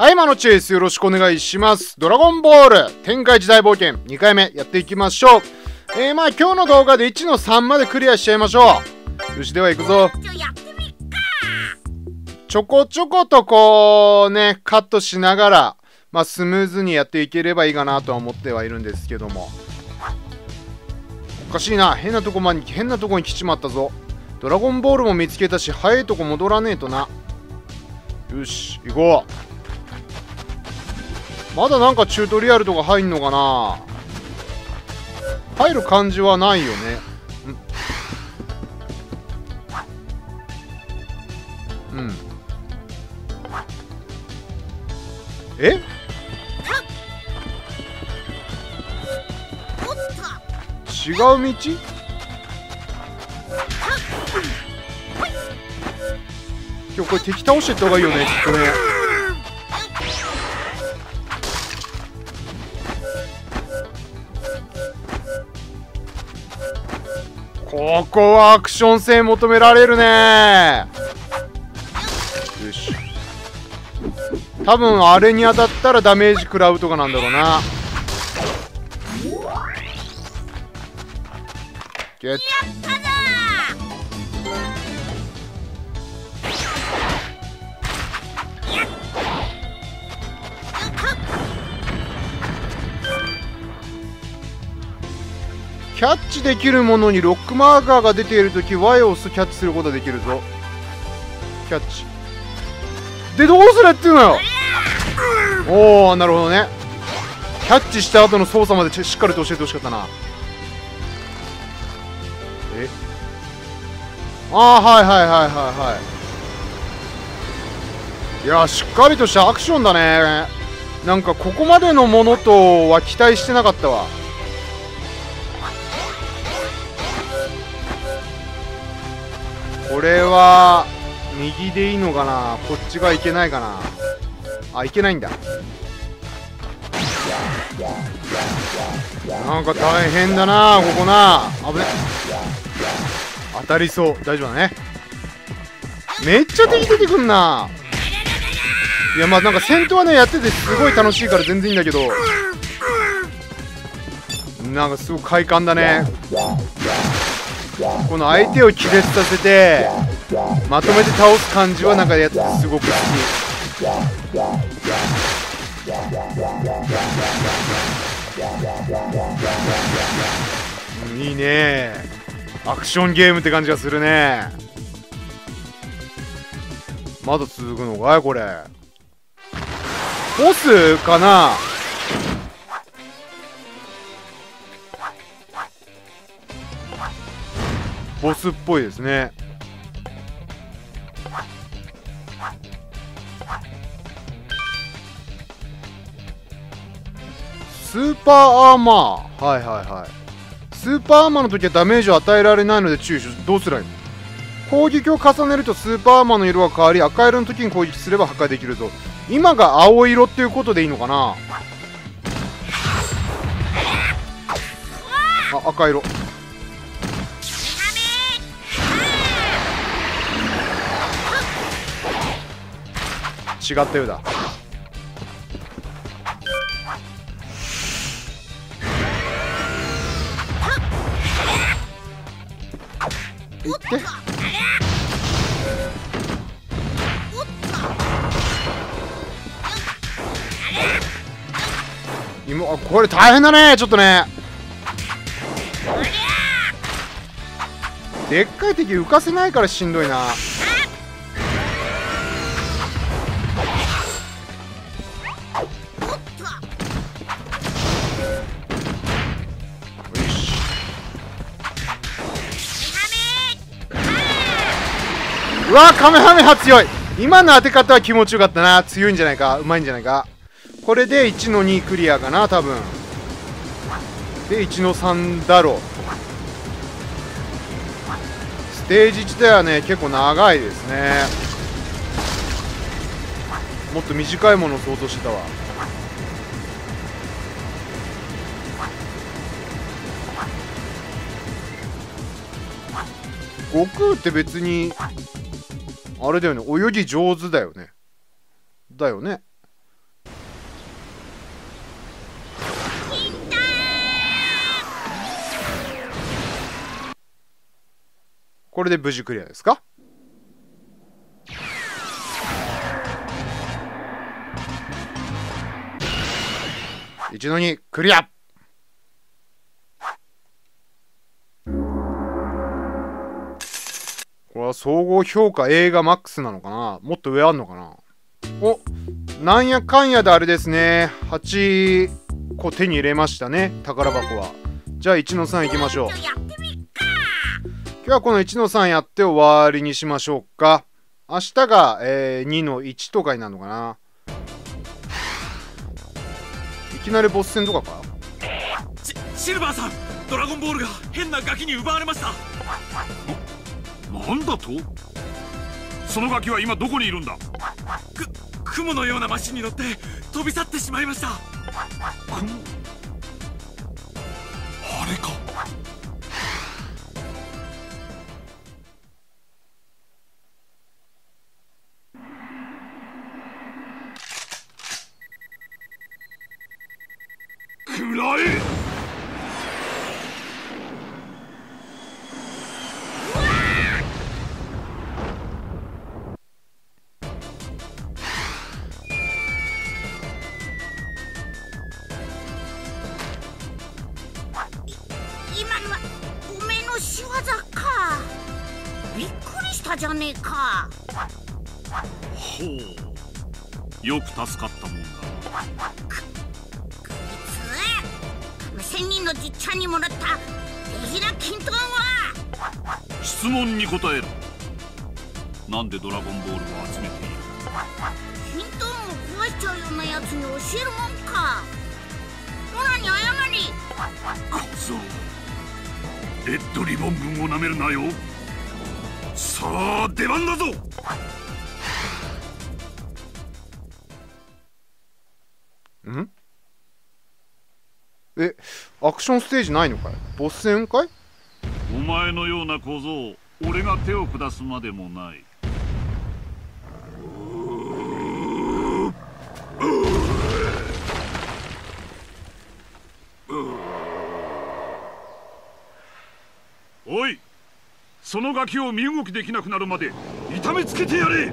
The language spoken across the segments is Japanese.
はい、マノチェイスよろしくお願いします。ドラゴンボール天界時代冒険2回目やっていきましょう。えー、まあ今日の動画で1の3までクリアしちゃいましょう。よし、では行くぞ。ちょこちょことこうね、カットしながら、まあスムーズにやっていければいいかなとは思ってはいるんですけども。おかしいな。変なとこまに、変なとこに来ちまったぞ。ドラゴンボールも見つけたし、早いとこ戻らねえとな。よし、行こう。まだなんかチュートリアルとか入んのかな？入る感じはないよね。うん。うん。え？違う道？今日これ敵倒してった方がいいよねきっとね。ここはアクション性求められるね。よし。多分あれに当たったらダメージ食らうとかなんだろうな。ゲットキャッチできるものにロックマーカーが出ているとき Y を押すとキャッチすることができるぞ。キャッチ。でどうするっていうのよ。おおなるほどね。キャッチした後の操作までしっかりと教えてほしかったな。え？ああはいはいはいはいはい。いやしっかりとしたアクションだね。なんかここまでのものとは期待してなかったわ。これは右でいいのかな？こっちがいけないかな？あいけないんだ。なんか大変だなここな。危ね。当たりそう。大丈夫だね。めっちゃ敵出てくんな。いやまあなんか戦闘はねやっててすごい楽しいから全然いいんだけど。なんかすごい快感だね。この相手を気絶させてまとめて倒す感じはなんかやっすごく好き、いいね。アクションゲームって感じがするね。まだ続くのかいこれ。ボスかな？ボスっぽいですね。スーパーアーマー。はいはいはい。スーパーアーマーの時はダメージを与えられないので注意しどうすりゃいいの？攻撃を重ねるとスーパーアーマーの色が変わり赤色の時に攻撃すれば破壊できるぞ。今が青色っていうことでいいのかな？あ赤色。違ったようだ。いって。今あこれ大変だねちょっとね。でっかい敵浮かせないからしんどいなうわカメハメハ強い。今の当て方は気持ちよかったな。強いんじゃないか。うまいんじゃないか。これで1の2クリアかな多分。で1の3だろう。ステージ自体はね結構長いですね。もっと短いものを想像してたわ。悟空って別にあれだよね。泳ぎ上手だよね。だよね。これで無事クリアですか？一度にクリア。これは総合評価映画マックスなのかな？もっと上あんのかな？おなんやかんやであれですね。8個手に入れましたね。宝箱は。じゃあ1の3いきましょう。今日はこの1の3やって終わりにしましょうか。明日が、えー、2の1とかになるのかな。いきなりボス戦とかか？シルバーさんドラゴンボールが変なガキに奪われました。なんだと？そのガキは今どこにいるんだ？く雲のようなマシンに乗って飛び去ってしまいました。雲？あれか。暗いじゃねえか。ほう。よく助かったもんだ。こいつ仙人のじっちゃんにもらったデジラキントンは。質問に答えろなんでドラゴンボールを集めている？キントンを壊しちゃうようなやつに教えるもんか。オラに謝り。小僧レッドリボン軍をなめるなよさあ出番だぞ。ん？えアクションステージないのかい？ボス戦かい？お前のような小僧俺が手を下すまでもないおいそのガキを身動きできなくなるまで痛めつけてやれ。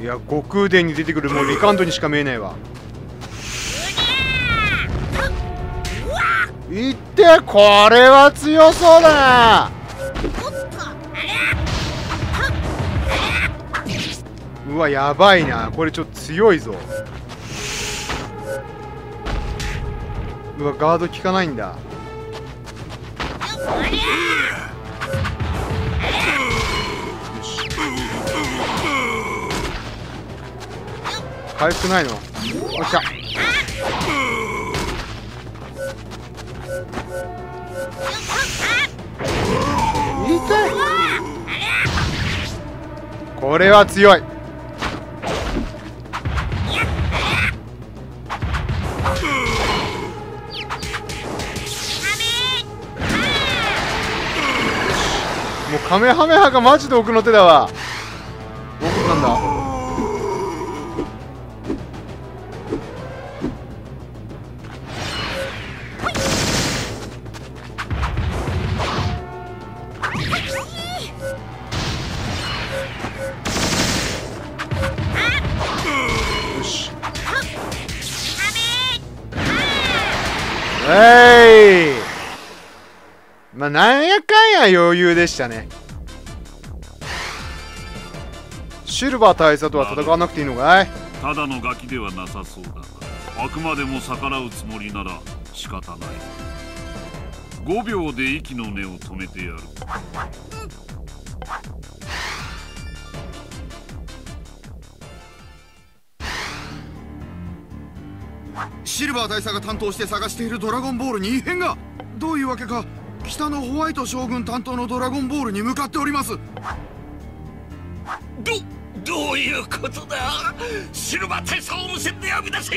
いや悟空伝に出てくるもうリカンドにしか見えないわ。いってこれは強そうだな。うわやばいな。これちょっと強いぞ。うわガード効かないんだ。回復ないの？おっしゃ。痛いこれは強い。カメハメハがマジで奥の手だわ。僕なんだ。まあなんやかんや余裕でしたね。シルバー大佐とは戦わなくていいのかい？ただのガキではなさそうだ。があくまでも逆らうつもりなら仕方ない。5秒で息の根を止めてやる。シルバー大佐が担当して探しているドラゴンボールに異変が。どういうわけか北のホワイト将軍担当のドラゴンボールに向かっております。どどういうことだ？シルバー大佐を無線で呼び出せ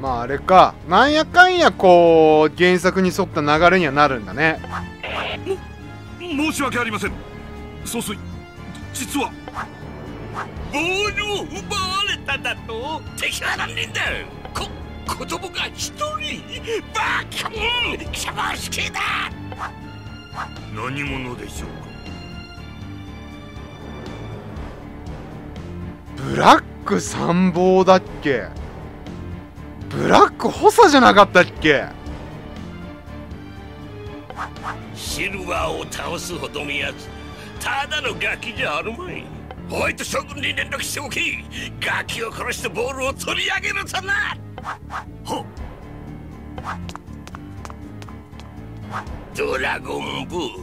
まああれか。なんやかんやこう原作に沿った流れにはなるんだね。申し訳ありません。総帥実は。ボールを奪われただと敵は何人だ？こ子供が一人？バカン貴様は死刑だ何者でしょうか？ブラック参謀だっけ？ブラック補佐じゃなかったっけ？シルバーを倒すほどのやつただのガキじゃあるまい。ホワイト将軍に連絡しておきガキを殺してボールを取り上げるとな。ほっドラゴンボール。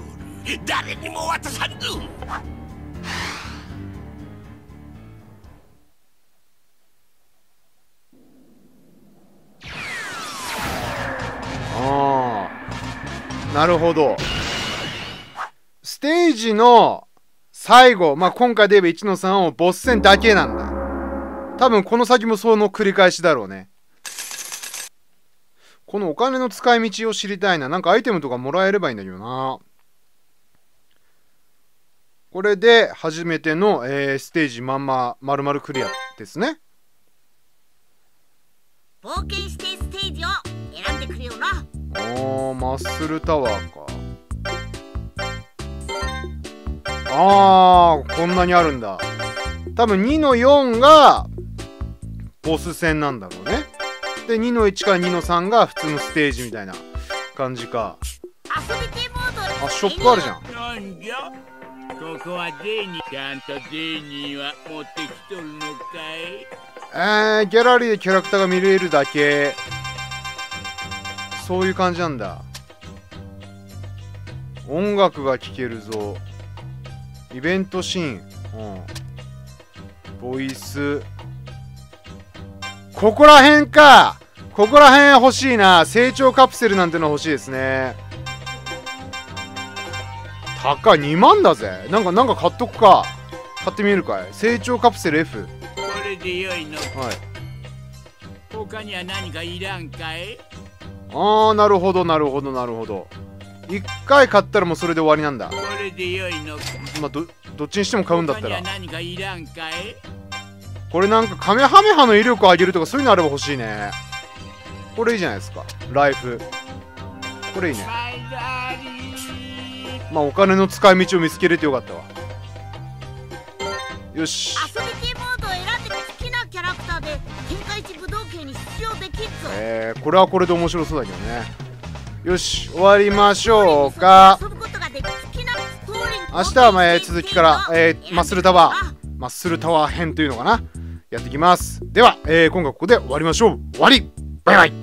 誰にも渡さんぞ。ああなるほど。ステージの最後まあ今回で言えば1の3をボス戦だけなんだ。多分この先もその繰り返しだろうね。このお金の使い道を知りたいな。なんかアイテムとかもらえればいいんだけどな。これで初めての、えーステージまんま丸々クリアですね。冒険してステージを選んでくれよな。おーマッスルタワーか。あーこんなにあるんだ。多分2の4がボス戦なんだろうねで2の1から2の3が普通のステージみたいな感じか。遊びてモードあショップあるじゃん。なんじゃここはゼニーちゃんとゼニーは持ってきとるのかい？えー、ギャラリーでキャラクターが見れるだけ。そういう感じなんだ。音楽が聴けるぞ。イベントシーン。うん。ボイス。ここら辺かここら辺欲しいな。成長カプセルなんての欲しいですね。高い。2万だぜ。なんかなんか買っとくか。買ってみるかい。成長カプセル F これでよいの。はい。他には何かいらんかい？ああなるほどなるほどなるほど。一回買ったらもうそれで終わりなんだ。これでよいのまあどどっちにしても買うんだったら。他には何かいらんかい？これなんかカメハメハの威力を上げるとかそういうのあれば欲しいねこれいいじゃないですか。ライフ。これいいね。まあお金の使い道を見つけれてよかったわ。よし。遊びてモードを選んで好きなキャラクターで天下一武道系に出場できるぞ。えー、これはこれで面白そうだけどね。よし終わりましょう。か。明日はまあえー続きからえーマッスルタワー。マッスルタワー編というのかな。やっていきます。では、えー今回ここで終わりましょう。終わり。バイバイ